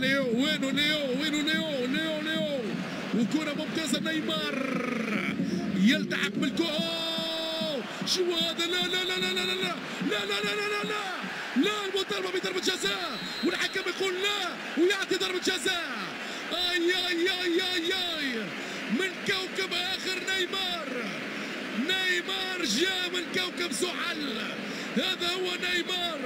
ليو وينو ليو وينو ليو ليو ليو وكرة ممتازة نيمار يلتحق بالكرة شو هذا لا لا لا لا لا لا لا لا لا لا لا لا لا المطالبة بضربة جزاء والحكم يقول لا ويعطي ضربة جزاء اي اي اي اي اي من كوكب اخر نيمار نيمار جاء من كوكب زحل هذا هو نيمار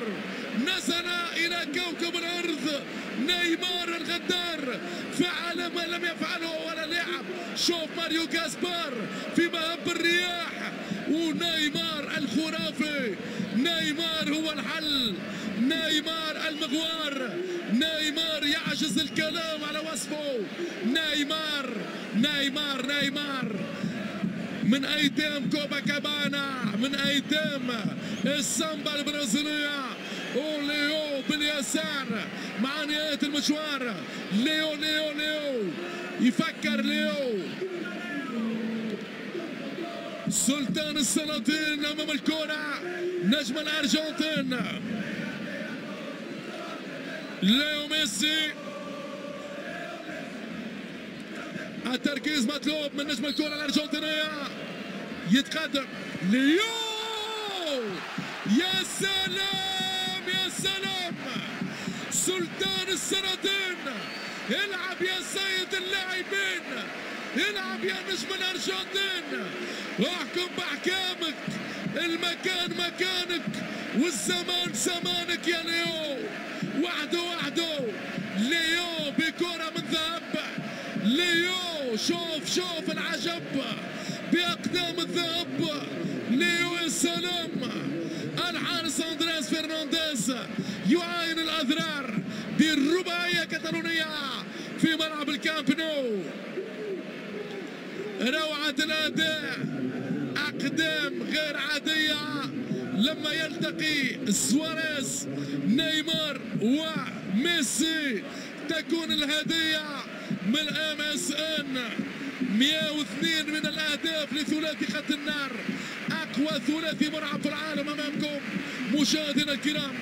نزل إلى كوكب الأرض نيمار الغدار فعل ما لم يفعله ولا لاعب شوف ماريو جاسبار في مهب الرياح. ونيمار الخرافي. نيمار هو الحل. نيمار المغوار. نيمار يعجز الكلام على وصفه. نيمار نيمار نيمار. من أيتام كوباكابانا من أيتام السامبا البرازيلية. وليو باليسار مع نهاية المشوار. ليو ليو ليو. يفكر ليو. سلطان السلاطين أمام الكره نجم الأرجنتين. ليو ميسي. التركيز مطلوب من نجم الكره الأرجنتينية. يتقدم. ليو! يا سلام يا سلام. سلطان السلاطين. العب يا اللاعبين العب يا نجم الارجنتين احكم بأحكامك. المكان مكانك. والزمان زمانك يا ليو. وحده وحده ليو بكرة من ذهب. ليو شوف شوف العجب. بأقدام الذهب. ليو يا سلام. الحارس أندريس فرنانديز يعاين الاضرار بالرباعية كتالونيه في ملعب الكامب نو. روعة الاداء أقدام غير عادية. لما يلتقي سواريز نيمار وميسي تكون الهدية من ام اس ان. 102 من الأهداف لثلاثي خط النار. أقوى ثلاثي مرعب في العالم أمامكم مشاهدينا الكرام.